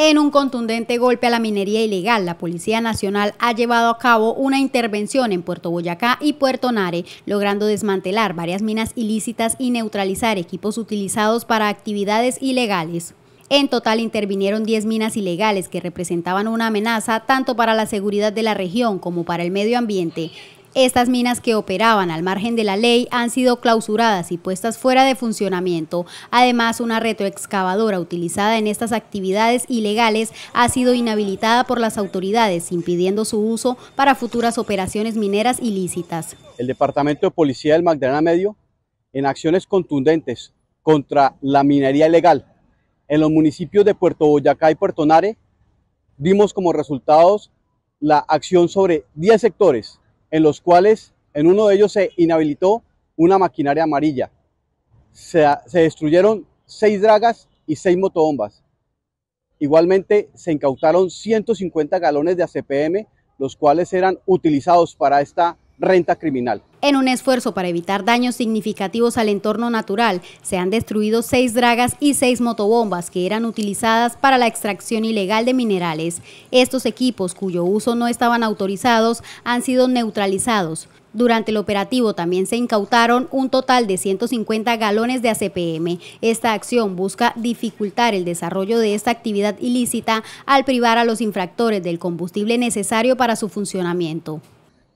En un contundente golpe a la minería ilegal, la Policía Nacional ha llevado a cabo una intervención en Puerto Boyacá y Puerto Nare, logrando desmantelar varias minas ilícitas y neutralizar equipos utilizados para actividades ilegales. En total intervinieron 10 minas ilegales que representaban una amenaza tanto para la seguridad de la región como para el medio ambiente, estas minas que operaban al margen de la ley han sido clausuradas y puestas fuera de funcionamiento. Además, una retroexcavadora utilizada en estas actividades ilegales ha sido inhabilitada por las autoridades, impidiendo su uso para futuras operaciones mineras ilícitas. El Departamento de Policía del Magdalena Medio, en acciones contundentes contra la minería ilegal en los municipios de Puerto Boyacá y Puerto Nare, vimos como resultados la acción sobre 10 sectores en los cuales en uno de ellos se inhabilitó una maquinaria amarilla. Se, destruyeron seis dragas y seis motobombas. Igualmente se incautaron 150 galones de ACPM, los cuales eran utilizados para esta renta criminal. En un esfuerzo para evitar daños significativos al entorno natural, se han destruido seis dragas y seis motobombas que eran utilizadas para la extracción ilegal de minerales. Estos equipos, cuyo uso no estaban autorizados, han sido neutralizados. Durante el operativo también se incautaron un total de 150 galones de ACPM. Esta acción busca dificultar el desarrollo de esta actividad ilícita al privar a los infractores del combustible necesario para su funcionamiento.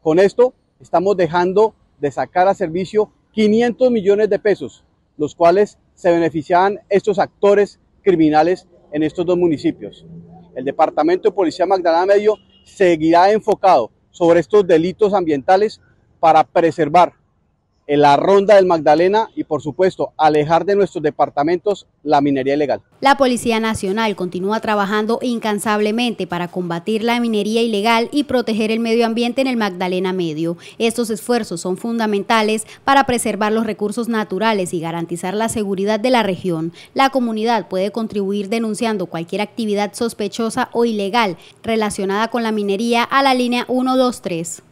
Con esto estamos dejando de sacar a servicio 500 millones de pesos, los cuales se beneficiaban estos actores criminales en estos dos municipios. El Departamento de Policía Magdalena Medio seguirá enfocado sobre estos delitos ambientales para preservar en la ronda del Magdalena y por supuesto alejar de nuestros departamentos la minería ilegal. La Policía Nacional continúa trabajando incansablemente para combatir la minería ilegal y proteger el medio ambiente en el Magdalena Medio. Estos esfuerzos son fundamentales para preservar los recursos naturales y garantizar la seguridad de la región. La comunidad puede contribuir denunciando cualquier actividad sospechosa o ilegal relacionada con la minería a la línea 123.